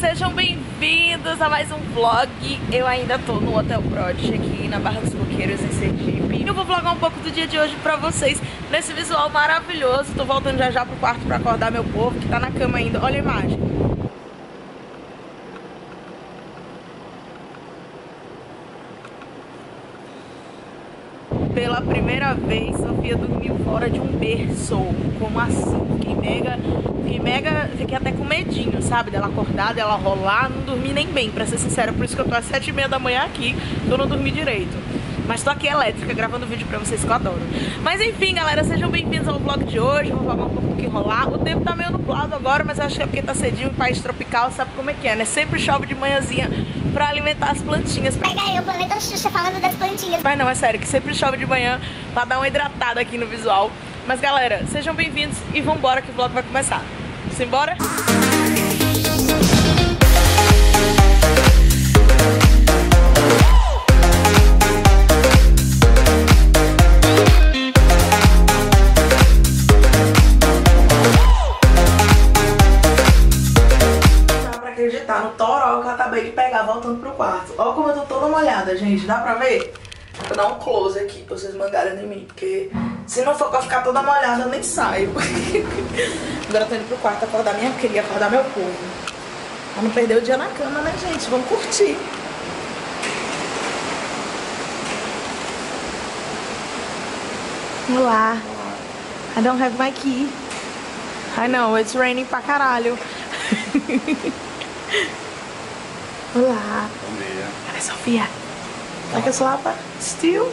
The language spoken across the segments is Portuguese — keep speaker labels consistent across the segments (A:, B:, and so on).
A: sejam bem-vindos a mais um vlog. Eu ainda tô no Hotel Prodigy aqui na Barra dos Coqueiros, em Sergipe. Eu vou vlogar um pouco do dia de hoje pra vocês, nesse visual maravilhoso. Tô voltando já já pro quarto pra acordar meu povo, que tá na cama ainda. Olha a imagem. Pela primeira vez, Sofia dormiu fora de um berço. Como assim? Fiquei mega, fiquei mega, fiquei até com medinho, sabe? Dela acordar, dela rolar, não dormi nem bem, pra ser sincera. Por isso que eu tô às sete e meia da manhã aqui, que eu não dormi direito. Mas tô aqui elétrica, gravando vídeo pra vocês que eu adoro. Mas enfim, galera, sejam bem-vindos ao vlog de hoje. Vou falar um pouco do que rolar. O tempo tá meio nublado agora, mas acho que é porque tá cedinho, país tropical, sabe como é que é, né? Sempre chove de manhãzinha pra alimentar as plantinhas.
B: Pega aí o planeta Xuxa falando das plantinhas.
A: Mas não, é sério, que sempre chove de manhã pra dar uma hidratada aqui no visual. Mas galera, sejam bem-vindos e vambora que o vlog vai começar. Simbora? Não gente. Dá pra ver? Vou dar um close aqui pra vocês mangarem em mim, porque se não for pra ficar toda molhada, eu nem saio. Agora eu tô indo pro quarto acordar minha cria, acordar meu povo. Pra não perder o dia na cama, né, gente? Vamos curtir. Olá. I don't have my key. I know, it's raining pra caralho. Olá.
C: Bom dia.
A: Sofia? Que eu sou lapa? Still?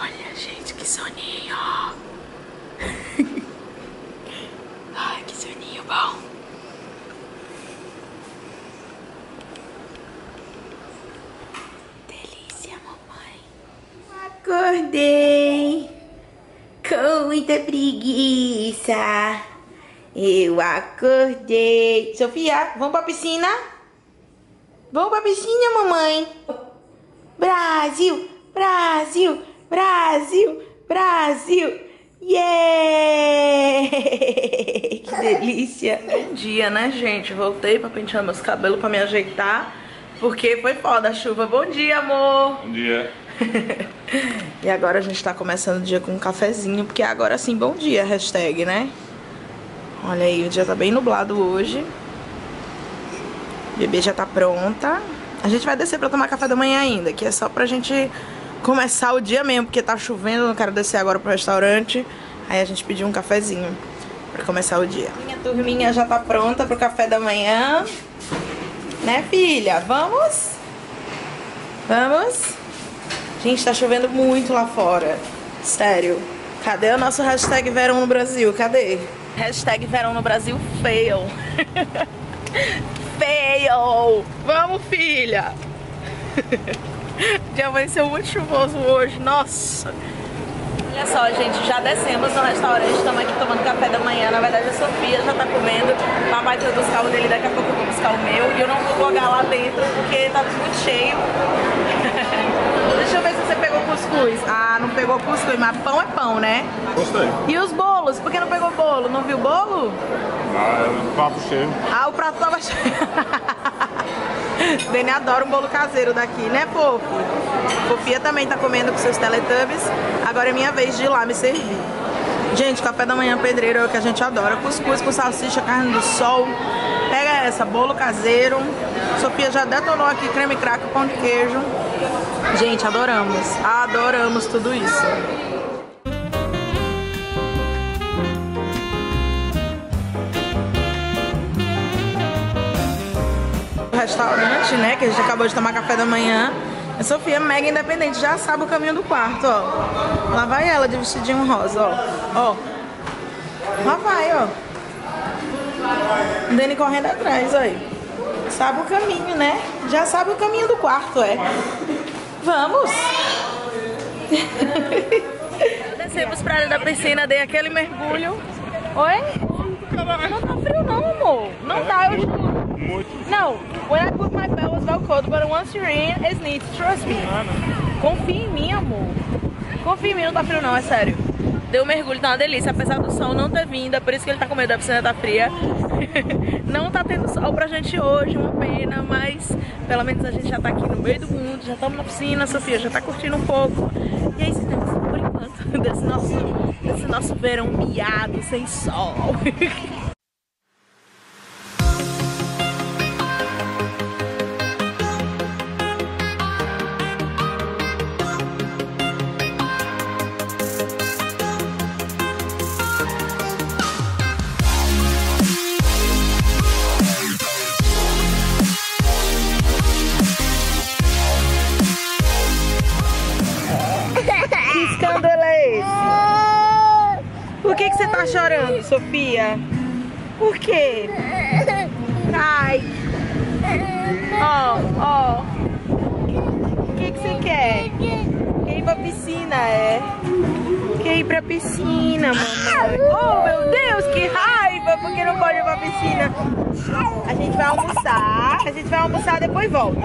A: Olha, gente, que soninho. Ai, que soninho bom. Delícia, mamãe. Acordei com muita preguiça. Eu acordei. Sofia, vamos pra piscina? Vamos pra piscina, mamãe. Brasil, Brasil, Brasil, Brasil. Yeah! Que delícia. Bom dia, né, gente? Voltei pra pentear meus cabelos, pra me ajeitar. Porque foi foda a chuva. Bom dia, amor.
C: Bom dia.
A: E agora a gente tá começando o dia com um cafezinho, porque agora sim, bom dia, hashtag, né? Olha aí, o dia tá bem nublado hoje. Bebê já tá pronta. A gente vai descer pra tomar café da manhã ainda, que é só pra gente começar o dia mesmo, porque tá chovendo, não quero descer agora pro restaurante. Aí a gente pediu um cafezinho pra começar o dia. Minha turminha já tá pronta pro café da manhã. Né, filha? Vamos? Vamos? Gente, tá chovendo muito lá fora. Sério. Cadê o nosso hashtag verão no Brasil? Cadê? Hashtag verão no Brasil fail. fail. Vamos, filha. Dia vai ser muito chuvoso hoje. Nossa. Olha só, gente, já descemos no restaurante, estamos aqui tomando café da manhã. Na verdade, a Sofia já tá comendo. Papai foi buscar o dele, daqui a pouco eu vou buscar o meu. E eu não vou vlogar lá dentro porque tá muito cheio. Deixa eu ver se você pegou cuscuz. Ah, não pegou cuscuz, mas pão é pão, né?
C: Gostei.
A: E os bolos? Por que não pegou bolo? Não viu bolo?
C: Ah, um papo cheio.
A: Ah, o prato tava cheio. Dani adora um bolo caseiro daqui, né, fofo? Fofia também tá comendo com seus teletubbies. Agora é minha vez de ir lá me servir. Gente, café da manhã pedreiro é o que a gente adora. Cuscuz com salsicha, carne do sol. Pega essa, bolo caseiro. Sofia já detonou aqui creme cracker, pão de queijo. Gente, adoramos. Adoramos tudo isso. Restaurante, né, que a gente acabou de tomar café da manhã. A Sofia, é mega independente, já sabe o caminho do quarto, ó. Lá vai ela de vestidinho rosa, ó. Ó. Lá vai, ó. Dani correndo atrás, aí. Sabe o caminho, né? Já sabe o caminho do quarto, é. Vamos! Descemos pra área da piscina, dei aquele mergulho. Oi? Não tá frio não, amor. Não tá, eu juro. No, when I put my belt was very cold, but once you're in, it's neat. Trust me. Confia em mim, amor. Confia em mim, não tá frio não, é sério. Deu um mergulho, tá uma delícia, apesar do sol não ter vindo, é por isso que ele tá com medo da piscina tá fria. não tá tendo sol pra gente hoje, uma pena, mas pelo menos a gente já tá aqui no meio do mundo, já estamos na piscina, a Sofia já tá curtindo um pouco. E é isso temos por enquanto desse nosso, desse nosso verão miado, sem sol. Sofia? Por quê? Ai. Ó, ó. O que, que você quer? Quer ir pra piscina, é? Quer ir pra piscina, mamãe? Oh, meu Deus, que raiva! Porque não pode ir pra piscina? A gente vai almoçar. A gente vai almoçar depois volta.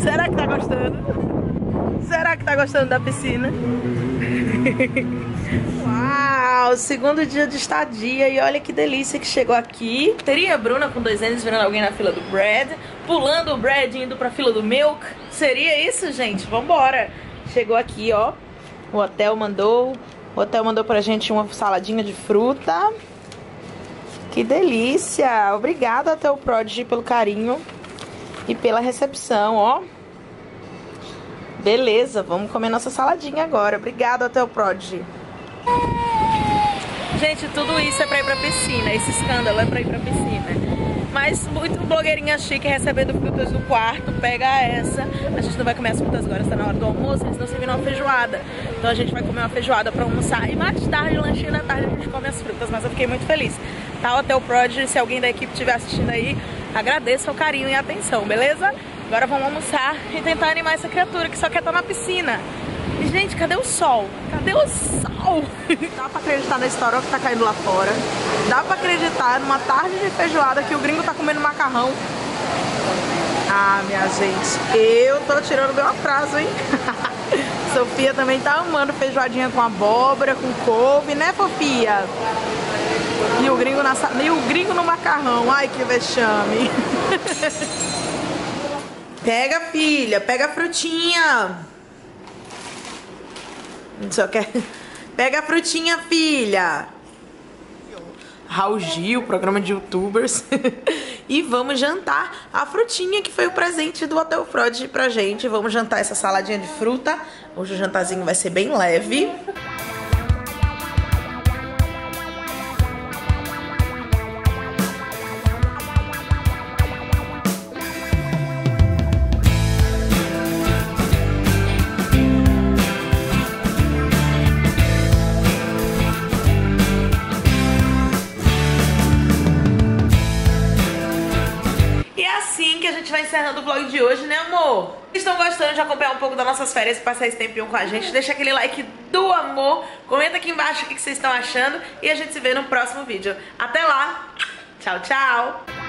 A: Será que tá gostando? Será que tá gostando da piscina? Uau, segundo dia de estadia e olha que delícia que chegou aqui. Teria a Bruna com dois anos virando alguém na fila do Brad, pulando o Brad indo pra fila do Milk. Seria isso, gente? Vambora. Chegou aqui, ó. O hotel mandou, o hotel mandou pra gente uma saladinha de fruta. Que delícia! Obrigada, Hotel Prodigy, pelo carinho e pela recepção, ó. Beleza, vamos comer nossa saladinha agora. Obrigada, Hotel Prodigy. Gente, tudo isso é pra ir pra piscina. Esse escândalo é pra ir pra piscina. Mas muito blogueirinha chique recebendo frutas no quarto. Pega essa. A gente não vai comer as frutas agora, está na hora do almoço. Eles estão servindo uma feijoada. Então a gente vai comer uma feijoada pra almoçar. E mais tarde, lanchinho da tarde, a gente come as frutas. Mas eu fiquei muito feliz. Tá, Hotel Prodigy, se alguém da equipe estiver assistindo aí, agradeça o carinho e a atenção, beleza? Agora vamos almoçar e tentar animar essa criatura que só quer estar na piscina. E, gente, cadê o sol? Cadê o sol? Dá pra acreditar nesse toró que tá caindo lá fora. Dá pra acreditar numa tarde de feijoada que o gringo tá comendo macarrão. Ah, minha gente, eu tô tirando meu atraso, hein? Sofia também tá amando feijoadinha com abóbora, com couve, né, Fofia? E o gringo, na, e o gringo no macarrão. Ai, que vexame. pega, filha. Pega a frutinha. Só quer... Pega a frutinha, filha. Raul Gil, programa de youtubers. e vamos jantar a frutinha que foi o presente do Hotel Freud pra gente. Vamos jantar essa saladinha de fruta. Hoje o jantarzinho vai ser bem leve. Encerrando o vlog de hoje, né amor? Estão gostando de acompanhar um pouco das nossas férias e passar esse tempinho com a gente? Deixa aquele like do amor, comenta aqui embaixo o que vocês estão achando e a gente se vê no próximo vídeo. Até lá, tchau, tchau!